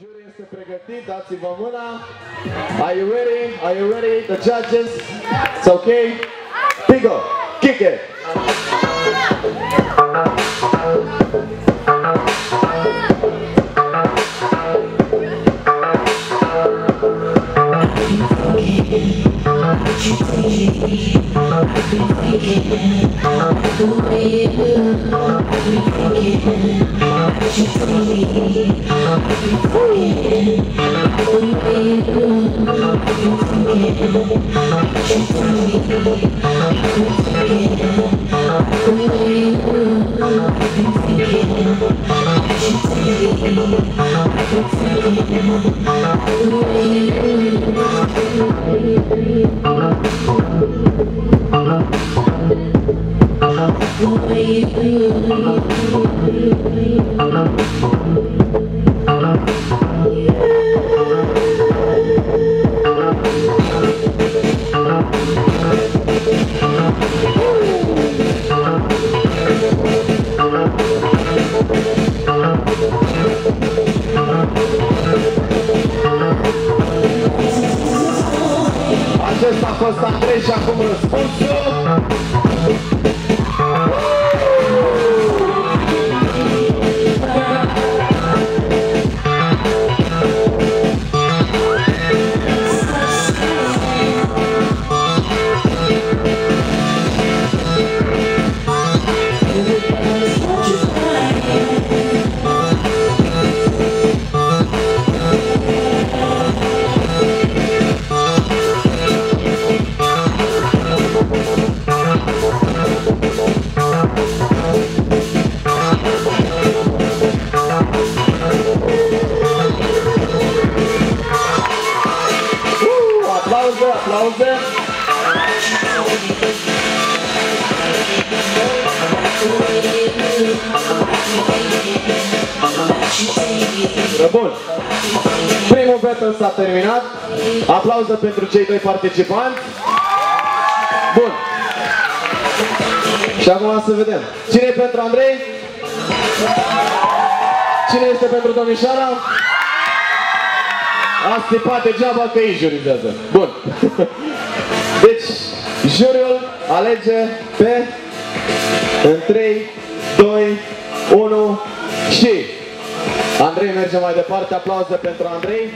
Juriul este pregătit, dați-vă mâna. Are you ready? Are you ready? The judges? It's okay? Pigo, kick it! The way you look, what thinking, you thinking. The way you thinking, you thinking. The way you thinking, you thinking. The way you. Acesta a fost Andrei și acum răspunsul. Aplauze, aplauze. Bun. Primul battle s-a terminat. Aplauze pentru cei doi participanți. Bun. Și acum să vedem. Cine e pentru Andrei? Cine este pentru domnișoara? A stipat degeaba că ei jurizează. Bun. Deci, juriul alege pe în 3, 2, 1 și Andrei merge mai departe. Aplauze pentru Andrei.